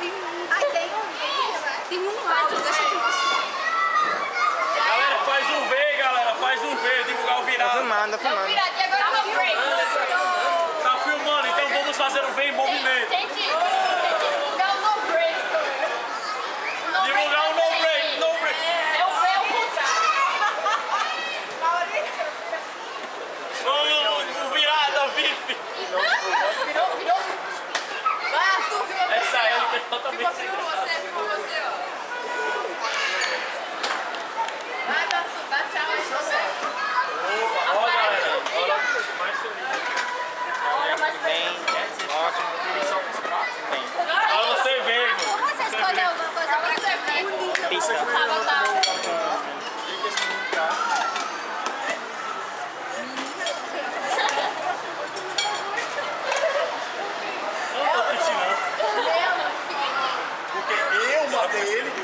ri muito. Ai, tem um vídeo, né? Tem um áudio, deixa eu te mostrar. Galera, faz um V, galera. Faz um V. Divulgar o Tá virado. filmando, tá filmando. Viradinha agora tá break. Tá filmando, então vamos fazer o V em movimento. Tem que tem que divulgar o no break. Divulgar o no break, no break. É o véu contrário. O, o, o virado, VIP. Virou, virou. Vai, Arthur, virou. Essa Filma graça. você, filma você, Matei ele de